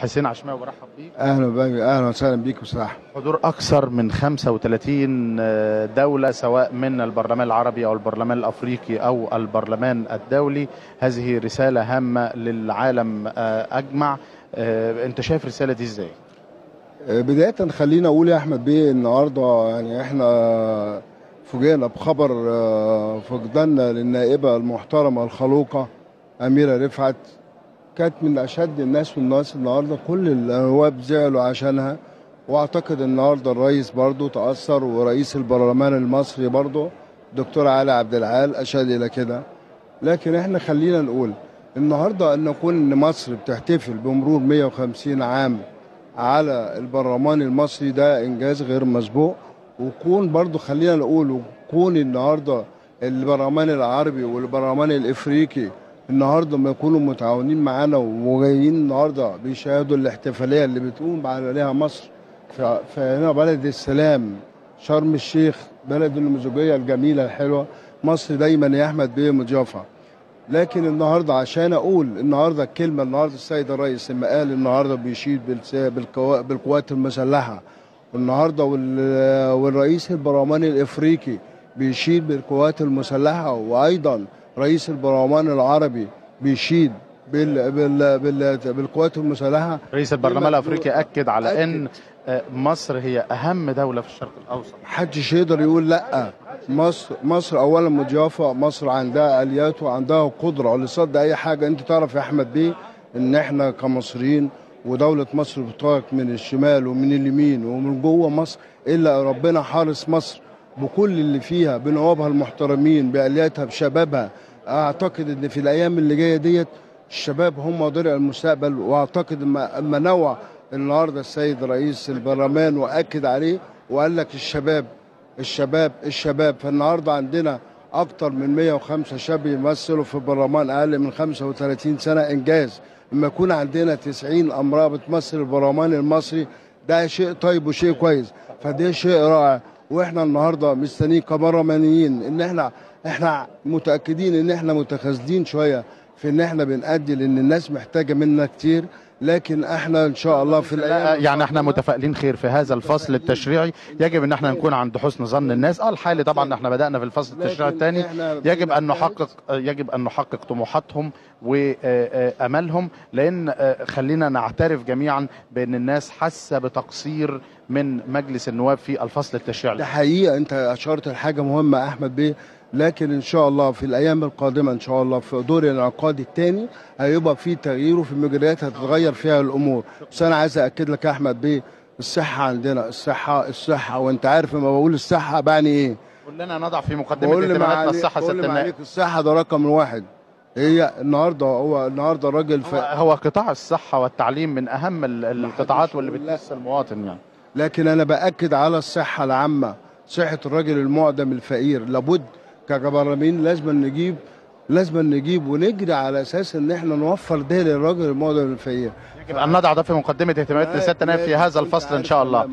حسين عشماوي برحب بيك. أهلا بك أهلا وسهلا بيك بصراحه حضور أكثر من 35 دولة سواء من البرلمان العربي أو البرلمان الأفريقي أو البرلمان الدولي. هذه رسالة هامة للعالم أجمع. أنت شايف الرسالة دي إزاي؟ بداية خلينا أقول يا أحمد بيه النهارده يعني إحنا فوجئنا بخبر فقداننا للنائبة المحترمة الخلوقة أميرة رفعت. كانت من أشد الناس والناس النهارده كل النواب زعلوا عشانها وأعتقد النهارده الرئيس برضه تأثر ورئيس البرلمان المصري برضه دكتور علي عبد العال أشاد إلى كده. لكن إحنا خلينا نقول النهارده أن نكون إن مصر بتحتفل بمرور 150 عام على البرلمان المصري ده إنجاز غير مسبوق. وكون برضه خلينا نقول وكون النهارده البرلمان العربي والبرلمان الإفريقي النهارده ما يكونوا متعاونين معانا وجايين النهارده بيشاهدوا الاحتفالية اللي بتقوم عليها مصر. فهنا بلد السلام شرم الشيخ بلد النموذجية الجميلة الحلوة. مصر دايما يا أحمد بيه مضيافة. لكن النهارده عشان أقول النهارده الكلمة النهارده السيد الرئيس لما قال النهارده بيشيد بالقوات المسلحة. والنهارده والرئيس البرلمان الإفريقي بيشيد بالقوات المسلحة. وأيضا رئيس البرلمان العربي بيشيد بال بال بال بالقوات المسلحة. رئيس البرلمان الأفريقي أكد على أكد. إن مصر هي أهم دولة في الشرق الأوسط. محدش يقدر يقول لأ مصر مصر اولا مضيافة مصر عندها آليات وعندها قدرة. لصد أي حاجة أنت تعرف يا أحمد بيه إن إحنا كمصريين ودولة مصر بتقعد من الشمال ومن اليمين ومن جوه مصر إلا ربنا حارس مصر بكل اللي فيها بنوابها المحترمين بآلياتها بشبابها. أعتقد إن في الأيام اللي جاية ديت الشباب هم ضرع المستقبل وأعتقد اما نوع النهارده السيد رئيس البرلمان وأكد عليه وقال لك الشباب الشباب الشباب. فالنهاردة عندنا أكتر من 105 شاب يمثلوا في البرلمان أقل من 35 سنة إنجاز. اما يكون عندنا 90 أمرأة بتمثل البرلمان المصري ده شيء طيب وشيء كويس. فده شيء رائع. وإحنا النهارده مستنيين كبرلمانيين ان إحنا إحنا متأكدين ان إحنا متخاذلين شوية في ان إحنا بنأدي لأن الناس محتاجة منا كتير. لكن إحنا ان شاء الله في الأيام يعني إحنا متفائلين خير في هذا الفصل التشريعي. يجب ان إحنا نكون عند حسن ظن الناس. آه الحالي طبعا إحنا بدأنا في الفصل التشريعي الثاني. يجب أن نحقق يجب أن نحقق طموحاتهم واملهم لأن خلينا نعترف جميعا بأن الناس حاسة بتقصير من مجلس النواب في الفصل التشريعي. ده حقيقة. انت أشرت لحاجة مهمة أحمد بيه. لكن إن شاء الله في الأيام القادمة إن شاء الله في دور الانعقاد الثاني هيبقى في تغيير وفي مجريات هتتغير فيها الأمور. بس أنا عايز اكد لك يا أحمد بيه الصحة عندنا الصحة الصحة وأنت عارف لما بقول الصحة بعني إيه؟ كلنا نضع في مقدمة اهتماماتنا الصحة ست النائب الصحة ده رقم واحد. هي النهارده هو النهارده الراجل هو, هو قطاع الصحة والتعليم من أهم القطاعات واللي بتمس المواطن يعني. لكن أنا بأكد على الصحة العامة صحة الراجل المعدم الفقير. لابد كجبرامين لازم نجيب لازم نجيب ونجري على أساس إن إحنا نوفر ده للراجل المعدم الفقير. يجب أن نضع ده في مقدمة اهتمامات لسياده النائب في هذا الفصل إن شاء الله.